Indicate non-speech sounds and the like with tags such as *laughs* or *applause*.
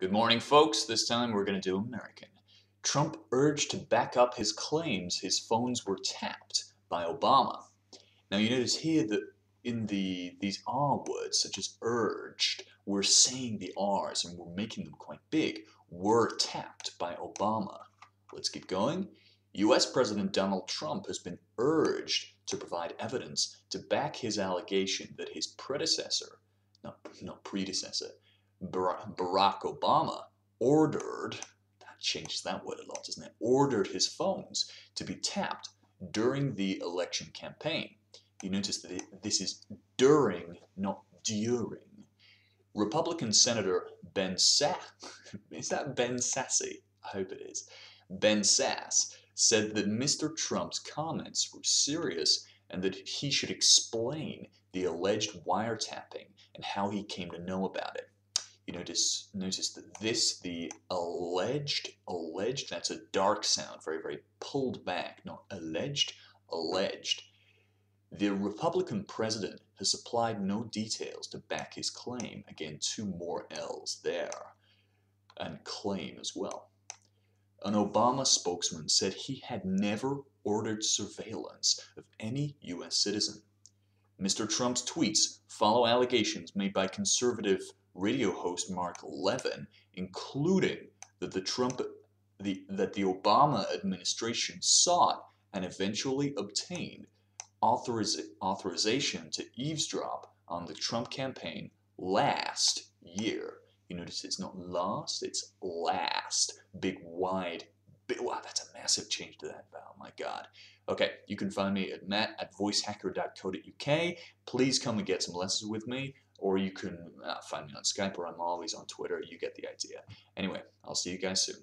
Good morning, folks. This time we're going to do American. Trump urged to back up his claims his phones were tapped by Obama. Now you notice here that in the these R words, such as urged, we're saying the R's and we're making them quite big. Were tapped by Obama. Let's keep going. US President Donald Trump has been urged to provide evidence to back his allegation that his predecessor, not, not predecessor, Barack Obama ordered, that changes that word a lot, doesn't it? Ordered his phones to be tapped during the election campaign. You notice that this is during, not during. Republican Senator Ben Sasse, *laughs* is that Ben Sassy? I hope it is. Ben Sasse said that Mr. Trump's comments were serious and that he should explain the alleged wiretapping and how he came to know about it you notice notice that this the alleged alleged that's a dark sound very very pulled back not alleged alleged the Republican president has supplied no details to back his claim again two more L's there and claim as well an Obama spokesman said he had never ordered surveillance of any U.S. citizen. Mr. Trump's tweets follow allegations made by conservative radio host Mark Levin, including that the Trump the, that the Obama administration sought and eventually obtained authoriz authorization to eavesdrop on the Trump campaign last year. You notice it's not last, it's last. Big, wide, big, wow, that's a massive change to that vowel, my God. Okay, you can find me at matt at voicehacker.co.uk. Please come and get some lessons with me or you can uh, find me on Skype or I'm always on Twitter. You get the idea. Anyway, I'll see you guys soon.